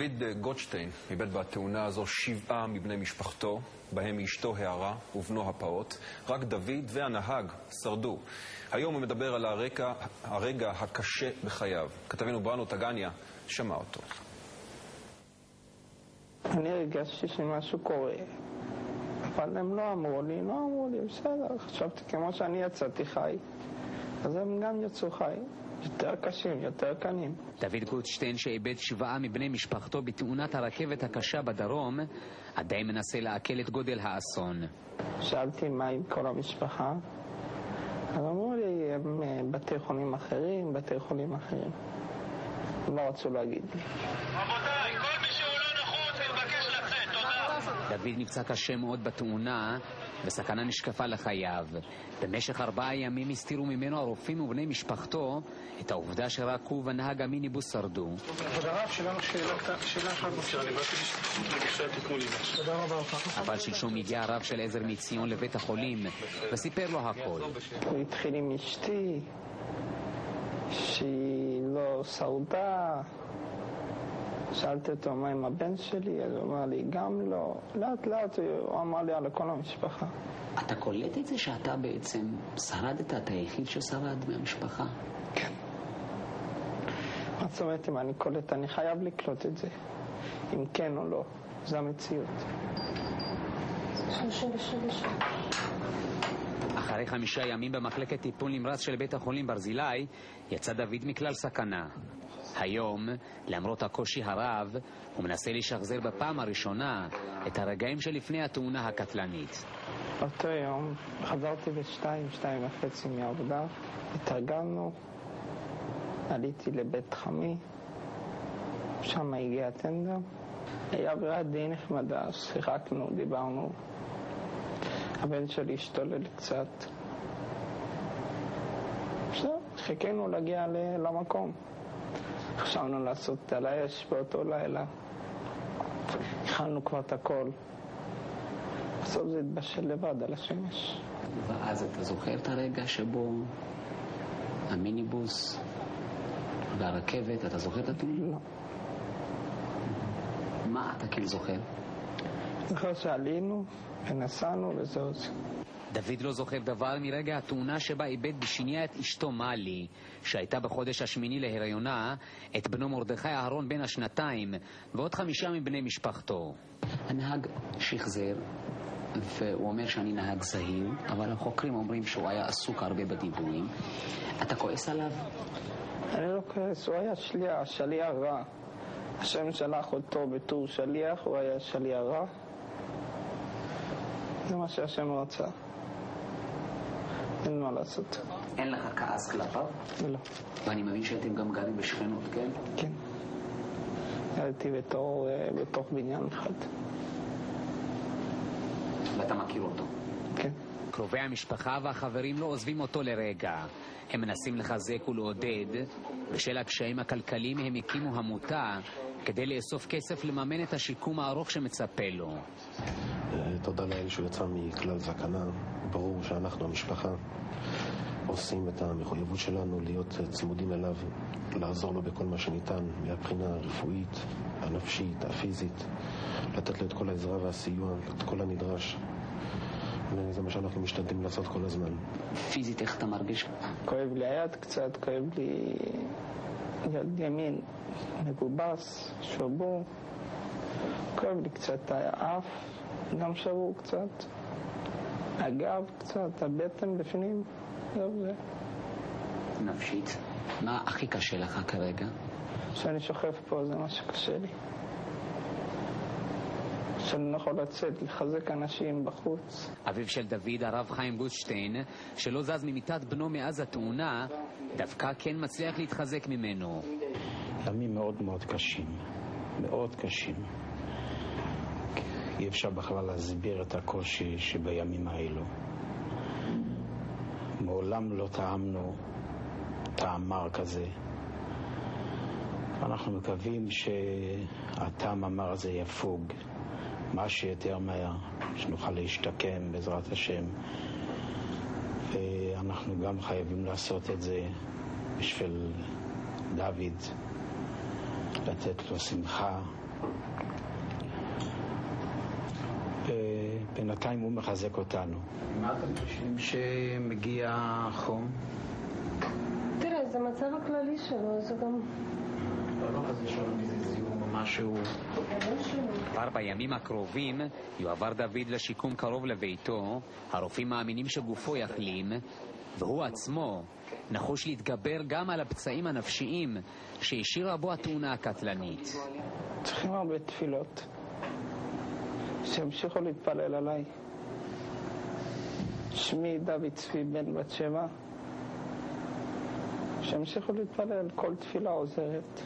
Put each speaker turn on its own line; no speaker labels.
דוד גוטשטיין איבד בתאונה הזו שבעה מבני משפחתו, בהם אשתו הערה ובנו הפעוט. רק דוד והנהג שרדו. היום הוא מדבר על הרקע, הרגע הקשה בחייו. כתבנו בראנו טגניה שמע אותו.
אני הרגשתי שמשהו קורה, אבל הם לא אמרו לי, לא אמרו לי, בסדר, חשבתי כמו שאני יצאתי חי, אז הם גם יצאו חי. יותר קשים, יותר קנים.
דוד גוטשטיין, שאיבד שבעה מבני משפחתו בתאונת הרכבת הקשה בדרום, עדיין מנסה לעכל את גודל האסון.
שאלתי מה עם כל המשפחה, אז אמרו לי, הם אה, בתי חולים אחרים, בתי חולים אחרים. לא רצו להגיד לי.
רבותיי, כל מי שהוא לא נחוץ, מתבקש לצאת, תודה.
דוד נפצע קשה מאוד בתאונה, וסכנה נשקפה לחייו. במשך ארבעה ימים הסתירו ממנו הרופאים ובני משפחתו את העובדה שרק הוא ונהג המיניבוס שרדו.
כבוד הרב, שלנו שאלה אחת בבקשה. אני באתי שתיתנו לי תודה רבה לך.
אבל שלשום הגיע הרב של עזר מציון לבית החולים וסיפר לו הכל.
הוא התחיל עם אשתי, שהיא לא שרדה. שאלתי אותו מה עם הבן שלי, אז הוא אמר לי גם לא. לאט לאט הוא אמר לי על כל המשפחה.
אתה קולט את זה שאתה בעצם שרדת, אתה היחיד ששרד מהמשפחה?
כן. מה זאת אומרת אם אני קולט? אני חייב לקלוט את זה. אם כן או לא. זו המציאות.
אחרי חמישה ימים במחלקת טיפול נמרץ של בית החולים ברזילי, יצא דוד מכלל סכנה. היום, למרות הקושי הרב, הוא מנסה לשחזר בפעם הראשונה את הרגעים שלפני התאונה הקטלנית.
באותו יום חזרתי בשתיים, שתיים וחצי מהעבודה, התארגנו, עליתי לבית חמי, שם הגיע הטנדר. היה אווירה די נחמדה, שיחקנו, דיברנו. הבן שלי השתולל קצת. בסדר, חיכינו להגיע למקום. חשבנו לעשות על האש באותו לילה. הכנו כבר את הכל. בסוף זה התבשל לבד על השמש.
ואז אתה זוכר את הרגע שבו המיניבוס והרכבת, אתה זוכר את התאונה?
לא.
מה אתה כן זוכר?
זוכר שעלינו ונסענו וזהו זה.
דוד לא זוכר דבר מרגע התאונה שבה איבד בשנייה את אשתו מלי, שהייתה בחודש השמיני להריונה, את בנו מרדכי אהרון בן השנתיים, ועוד חמישה מבני משפחתו. הנהג שחזר, והוא אומר שאני נהג זהיר, אבל החוקרים אומרים שהוא היה עסוק הרבה בדיבורים. אתה כועס עליו?
אני לא כועס, הוא היה שליח, שליח רע. השם שלח אותו בתור שליח, הוא היה שליח רע. זה מה שהשם רצה. אין מה לעשות.
אין לך כעס כלפיו?
לא.
ואני מבין שאתם גם גרים בשכנות, כן?
כן. גרתי בתור, אה, בתוך בניין אחד.
ואתה מכיר אותו?
כן.
קרובי המשפחה והחברים לא עוזבים אותו לרגע. הם מנסים לחזק ולעודד. בשל הקשיים הכלכליים הם הקימו עמותה כדי לאסוף כסף לממן את השיקום הארוך שמצפה לו.
תודה לאל שהוא יצא מכלל סכנה. ברור שאנחנו, המשפחה, עושים את המחויבות שלנו להיות צמודים אליו, לעזור לו בכל מה שניתן, מהבחינה הרפואית, הנפשית, הפיזית, לתת לו את כל העזרה והסיוע, את כל הנדרש. וזה מה שאנחנו משתדלים לעשות כל הזמן.
פיזית, איך אתה מרגיש?
כואב לי היד קצת, כואב לי יד ימין מגובס, שבור. כואב לי קצת האף, גם שבור קצת. הגב קצת, הבטן בפנים, זהו זה.
נפשית. מה הכי קשה לך כרגע?
כשאני שוכב פה זה מה שקשה לי. שאני לא יכול לצאת, לחזק אנשים בחוץ.
אביו של דוד, הרב חיים גוטשטיין, שלא זז ממיטת בנו מאז התאונה, דווקא כן מצליח להתחזק ממנו.
ימים מאוד מאוד קשים, מאוד קשים. אי אפשר בכלל להסביר את הקושי שבימים האלו. מעולם לא טעמנו טעם מר כזה. אנחנו מקווים שהטעם המר הזה יפוג מה שיותר מהר, שנוכל להשתקם בעזרת השם. ואנחנו גם חייבים לעשות את זה בשביל דוד, לתת לו שמחה, בינתיים הוא מחזק אותנו. מה אתם חושבים שמגיע חום?
תראה, זה המצב הכללי שלו, זה גם...
משהו.
כבר בימים הקרובים יועבר דוד לשיקום קרוב לביתו, הרופאים מאמינים שגופו יחלים, והוא עצמו נחוש להתגבר גם על הפצעים הנפשיים שהשאירה בו התאונה הקטלנית.
צריכים הרבה תפילות. שימשיכו להתפלל עליי. שמי דוד צבי בן בת שבע. שימשיכו להתפלל, כל תפילה עוזרת.